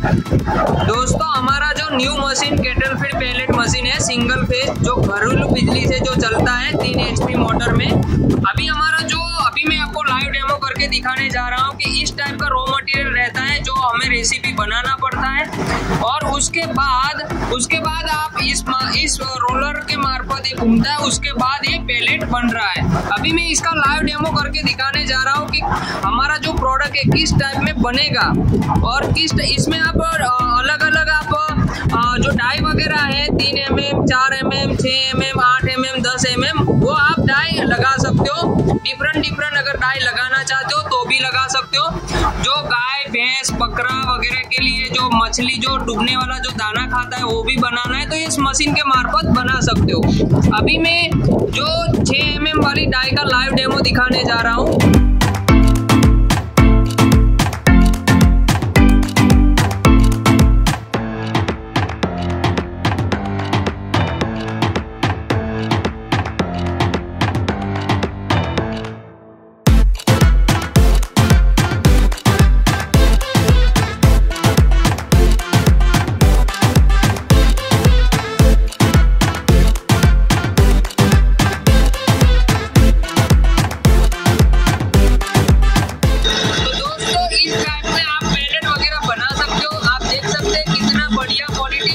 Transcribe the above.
दोस्तों, हमारा जो new machine cattle feed pellet machine है सिंगल फ़ेज़ जो घरेलू बिजली से जो चलता है, तीन एचपी मोटर में। अभी हमारा जो, अभी मैं आपको लाइव डेमो करके दिखाने जा रहा हूँ कि इस टाइप का रॉ मटेरियल रहता है, जो हमें रेसिपी बनाना पड़ता उसके बाद उसके बाद आप इस इस रोलर के मार्फत ये घूमता है, उसके बाद ये पैलेट बन रहा है। अभी मैं इसका लाइव डेमो करके दिखाने जा रहा हूँ कि हमारा जो प्रोडक्ट है, किस टाइप में बनेगा और किस, इसमें आप अलग अलग आप जो डाई वगैरह है, तीन एम एम चार एम एम छः एम एम आठ एम एम दस एम एम वो आप डाई लगा सकते हो। डिफरेंट डिफरेंट अगर डाई लगाना चाहते हो तो भी लगा सकते हो। जो गाय, भैंस, बकरा वगैरह के लिए मछली जो डूबने वाला जो दाना खाता है, वो भी बनाना है तो इस मशीन के मार्फत बना सकते हो। अभी मैं जो छः एम वाली डाई का लाइव डेमो दिखाने जा रहा हूँ।